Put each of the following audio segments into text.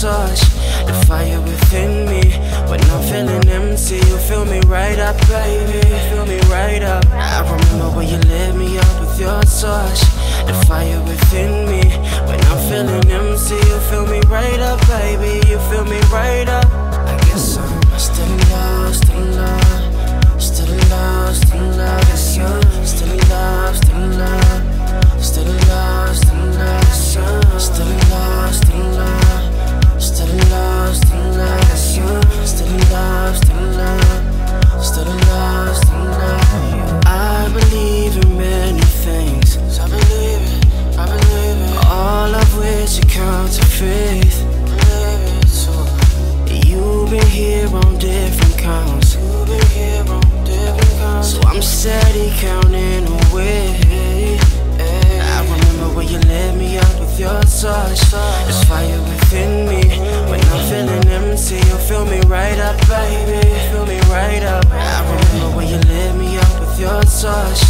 touch The fire within me. When I'm feeling empty You fill me right up, baby. Fill me right up. I remember when you lit me up with your touch The fire within me. When I'm feeling empty You fill me right up, baby. You fill me right up. I guess I'm There's fire within me. When I'm feeling empty, you fill me right up, baby. Fill me right up. I remember when you lit me up with your touch.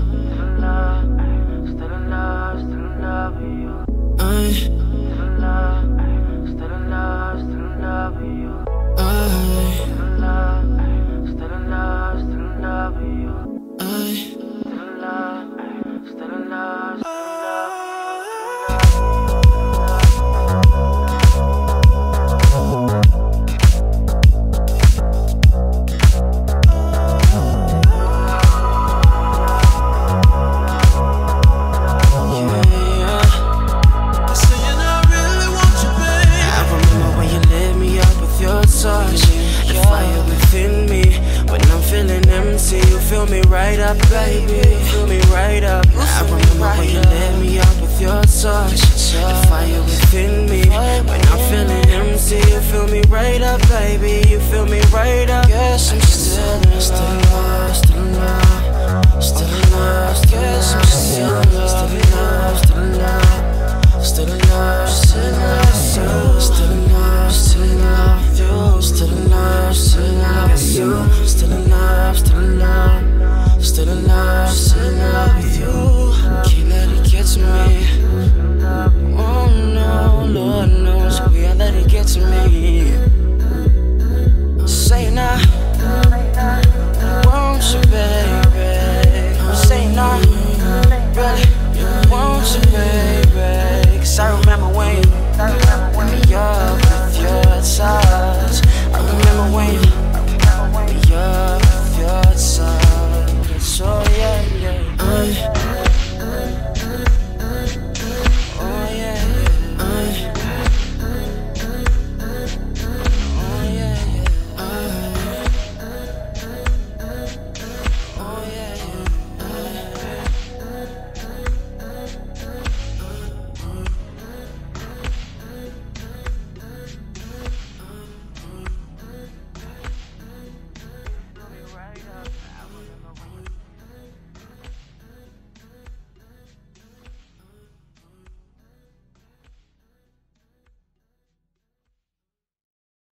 feeling empty, you fill me right up, baby. Fill me right up. I remember when you lit me up with your touch. The fire within me. When I'm feeling empty, you fill me right up, baby. You fill me right up. Yes, I'm still, still